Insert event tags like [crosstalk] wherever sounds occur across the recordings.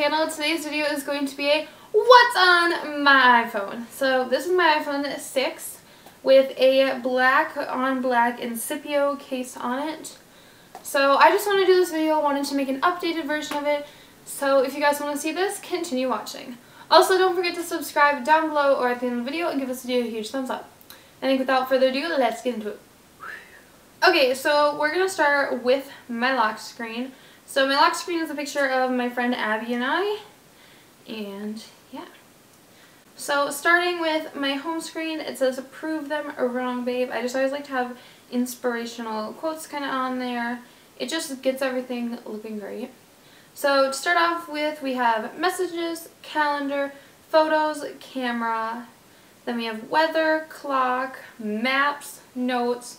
channel. Today's video is going to be a what's on my iPhone. So this is my iPhone 6 with a black on black Incipio case on it. So I just want to do this video, I wanted to make an updated version of it. So if you guys want to see this, continue watching. Also don't forget to subscribe down below or at the end of the video and give this video a huge thumbs up. I think without further ado, let's get into it. Okay, so we're going to start with my lock screen. So my lock screen is a picture of my friend Abby and I. And yeah. So starting with my home screen, it says prove them wrong, babe. I just always like to have inspirational quotes kind of on there. It just gets everything looking great. So to start off with, we have messages, calendar, photos, camera, then we have weather, clock, maps, notes,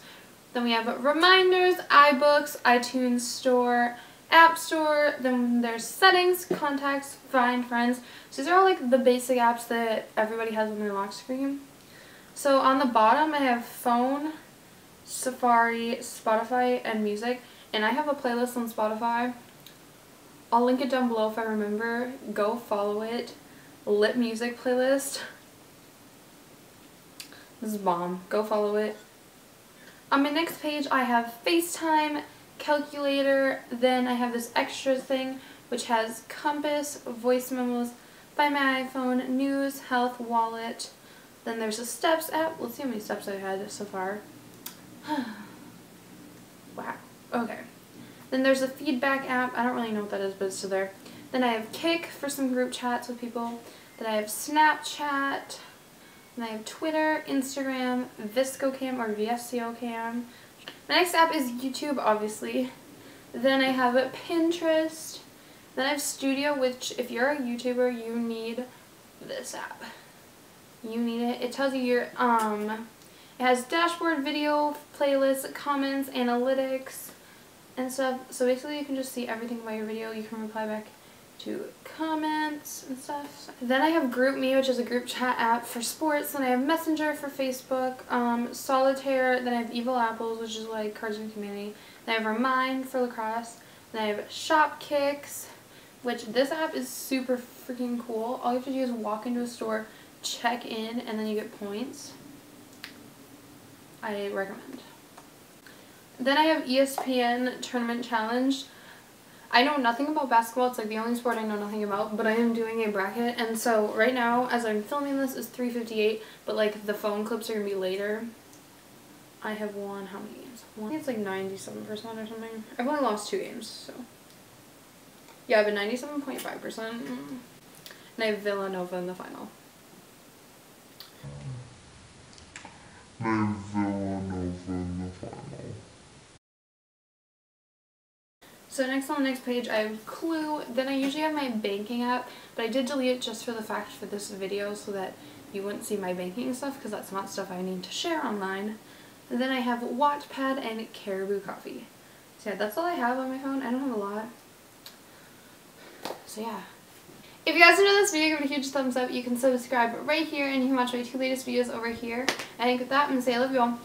then we have reminders, iBooks, iTunes Store, App Store, then there's settings, contacts, find friends. So these are all like the basic apps that everybody has on their lock screen. So on the bottom I have phone, Safari, Spotify, and music. And I have a playlist on Spotify. I'll link it down below if I remember. Go follow it. Lit Music playlist. This is bomb. Go follow it. On my next page I have FaceTime, calculator, then I have this extra thing which has compass, voice memos, find my iPhone, news, health, wallet, then there's a steps app. Let's see how many steps I've had so far. [sighs] wow. Okay. Then there's a feedback app. I don't really know what that is, but it's still there. Then I have Kik for some group chats with people. Then I have Snapchat. Then I have Twitter, Instagram, ViscoCam or VSCOcam. My next app is YouTube, obviously. Then I have Pinterest. Then I have Studio, which if you're a YouTuber, you need this app. You need it. It tells you your, um, it has dashboard, video, playlists, comments, analytics, and stuff. So basically you can just see everything about your video. You can reply back to comments and stuff. Then I have GroupMe, which is a group chat app for sports. Then I have Messenger for Facebook, um, Solitaire. Then I have Evil Apples, which is like Cards and Community. Then I have Remind for lacrosse. Then I have Shopkicks, which this app is super freaking cool. All you have to do is walk into a store, check in, and then you get points. I recommend. Then I have ESPN Tournament Challenge. I know nothing about basketball. It's like the only sport I know nothing about, but I am doing a bracket. And so right now, as I'm filming this, it's 3.58, but like the phone clips are going to be later. I have won how many games? One, it's like 97% or something. I've only lost two games, so. Yeah, but 97.5%. And I have Villanova in the final. Villanova in the final. So next on the next page I have Clue, then I usually have my banking app, but I did delete it just for the fact for this video so that you wouldn't see my banking stuff because that's not stuff I need to share online. And then I have Wattpad and Caribou Coffee. So yeah, that's all I have on my phone. I don't have a lot. So yeah. If you guys enjoyed this video, give it a huge thumbs up. You can subscribe right here and you can watch my two latest videos over here. And with that, I'm going to say I love you all.